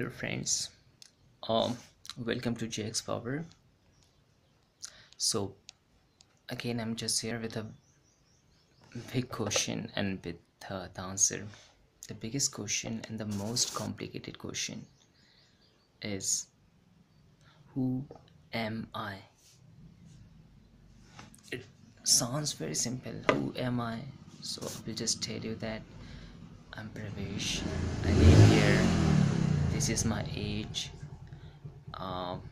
hello friends. Um welcome to jx power. So again i'm just here with a big question and with uh, the answer. The biggest question and the most complicated question is who am i? It sounds very simple. Who am i? So i will just tell you that i'm pravesh. I live here this is my age um,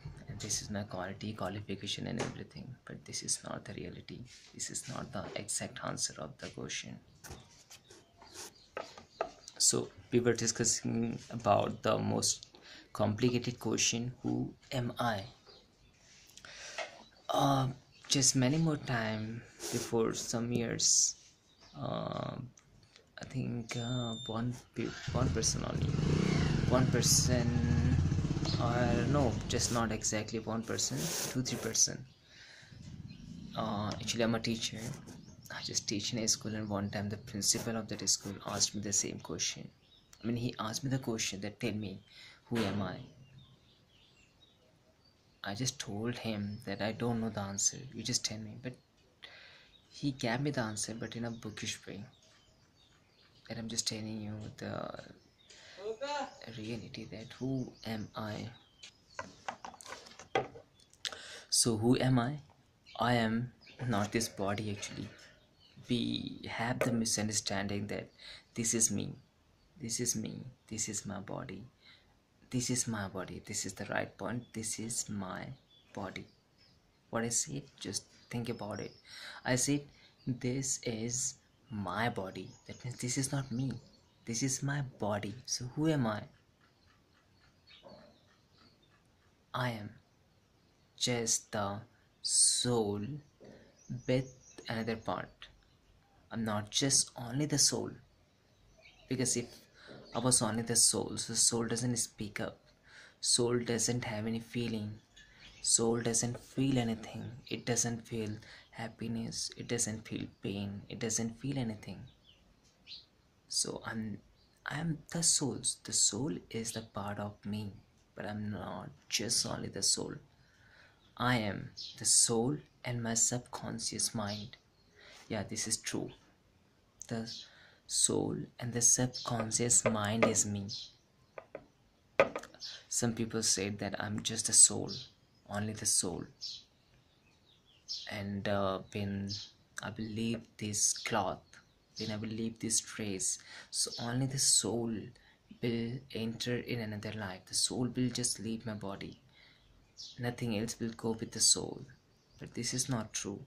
this is my quality qualification and everything but this is not the reality. This is not the exact answer of the question. So we were discussing about the most complicated question who am i? Uh, just many more time before some years uh, i think uh, one one person only one person or no just not exactly one person two three person uh, actually i'm a teacher. I just teach in a school and one time the principal of that school asked me the same question. I mean he asked me the question that tell me who am i? I just told him that i don't know the answer. You just tell me. But he gave me the answer but in a bookish way. And i'm just telling you the reality that who am I? So, who am I? I am not this body actually. We have the misunderstanding that this is me, this is me, this is my body, this is my body, this is the right point, this is my body. What I said, just think about it. I said, this is my body. That means this is not me this is my body. So who am i? I am just the soul with another part. I'm not just only the soul. Because if i was only the soul so soul doesn't speak up. Soul doesn't have any feeling. Soul doesn't feel anything. It doesn't feel happiness. It doesn't feel pain. It doesn't feel anything so i'm i'm the soul. The soul is the part of me but i'm not just only the soul. I am the soul and my subconscious mind. Yeah this is true. The soul and the subconscious mind is me. Some people say that i'm just a soul only the soul. And uh, when i believe this cloth I will leave this trace. So only the soul will enter in another life. The soul will just leave my body. Nothing else will go with the soul. But this is not true.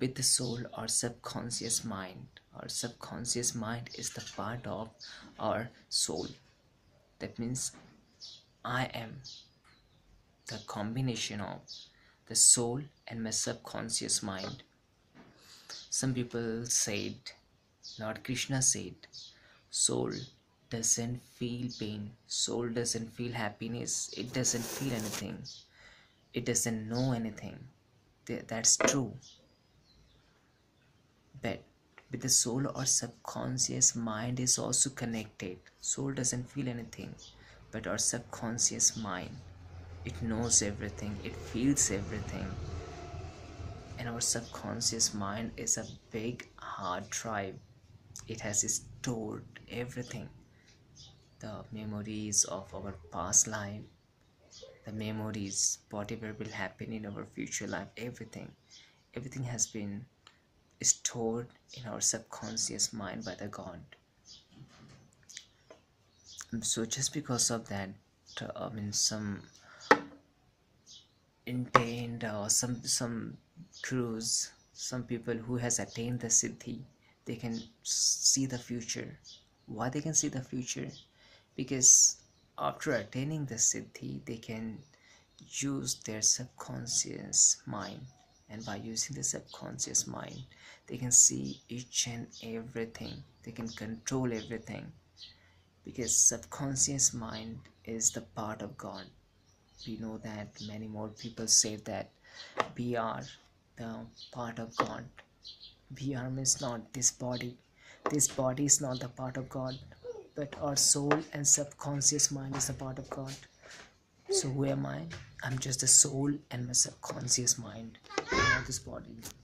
With the soul or subconscious mind, our subconscious mind is the part of our soul. That means I am the combination of the soul and my subconscious mind some people said lord krishna said soul doesn't feel pain soul doesn't feel happiness it doesn't feel anything it doesn't know anything. That's true. But with the soul or subconscious mind is also connected. Soul doesn't feel anything but our subconscious mind it knows everything it feels everything and our subconscious mind is a big hard drive. It has stored everything. The memories of our past life the memories whatever will happen in our future life everything. Everything has been stored in our subconscious mind by the god. So just because of that uh, i mean some intent or some some gurus some people who has attained the siddhi they can see the future. Why they can see the future? Because after attaining the siddhi they can use their subconscious mind. And by using the subconscious mind they can see each and everything. They can control everything. Because subconscious mind is the part of god we know that many more people say that we are the part of God. We are means not this body. This body is not the part of God. but our soul and subconscious mind is a part of God. So who am I? I'm just a soul and my subconscious mind, not this body.